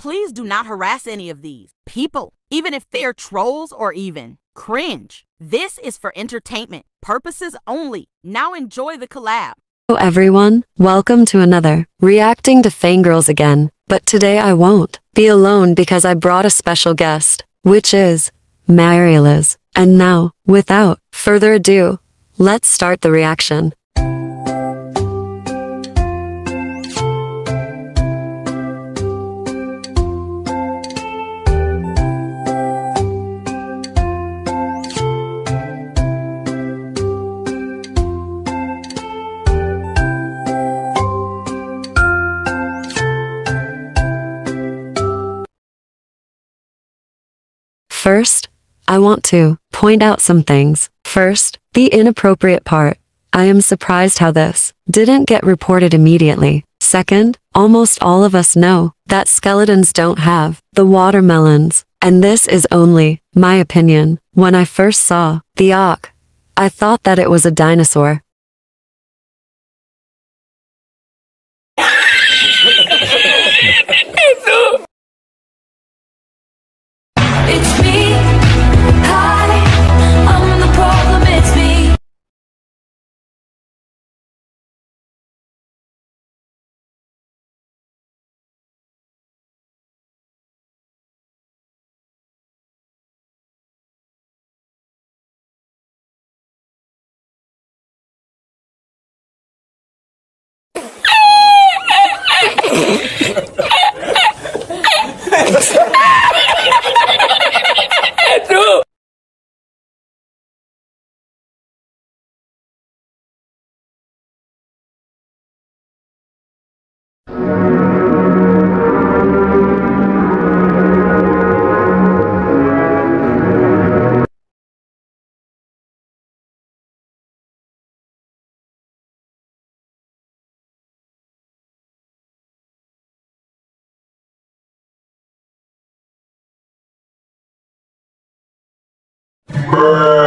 Please do not harass any of these people, even if they're trolls or even cringe. This is for entertainment purposes only. Now enjoy the collab. Hello everyone, welcome to another Reacting to Fangirls again, but today I won't be alone because I brought a special guest, which is Marializ. And now, without further ado, let's start the reaction. First, I want to point out some things. First, the inappropriate part. I am surprised how this didn't get reported immediately. Second, almost all of us know that skeletons don't have the watermelons. And this is only my opinion. When I first saw the Auk, I thought that it was a dinosaur. Brrr.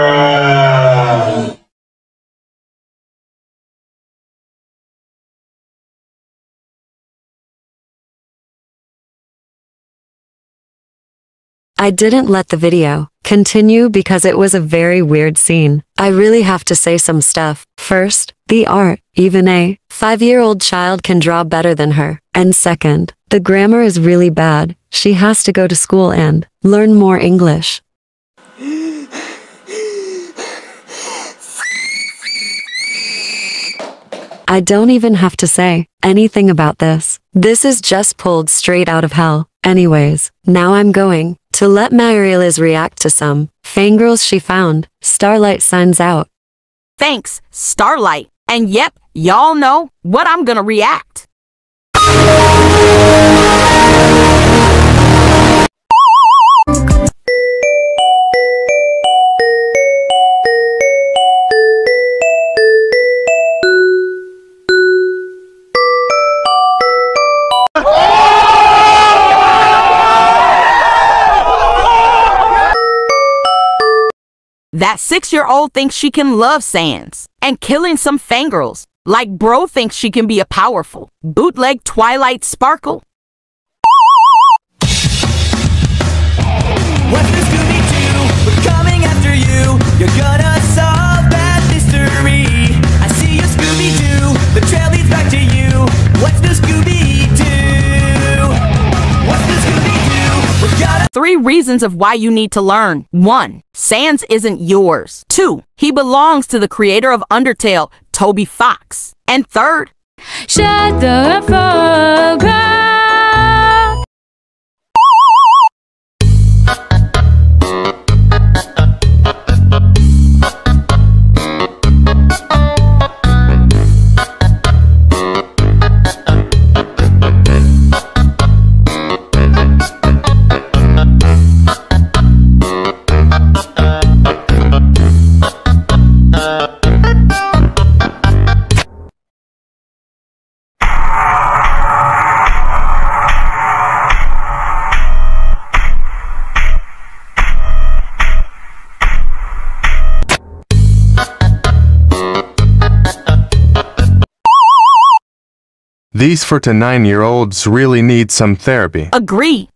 I didn't let the video continue because it was a very weird scene. I really have to say some stuff. First, the art. Even a five-year-old child can draw better than her. And second, the grammar is really bad. She has to go to school and learn more English. I don't even have to say anything about this. This is just pulled straight out of hell. Anyways, now I'm going to let Marializ react to some fangirls she found. Starlight signs out. Thanks, Starlight. And yep, y'all know what I'm gonna react. That six year old thinks she can love Sans and killing some fangirls. Like bro thinks she can be a powerful bootleg Twilight Sparkle. Reasons of why you need to learn. 1. Sans isn't yours. 2. He belongs to the creator of Undertale, Toby Fox. And third, Shut the These 4 to 9 year olds really need some therapy. Agree.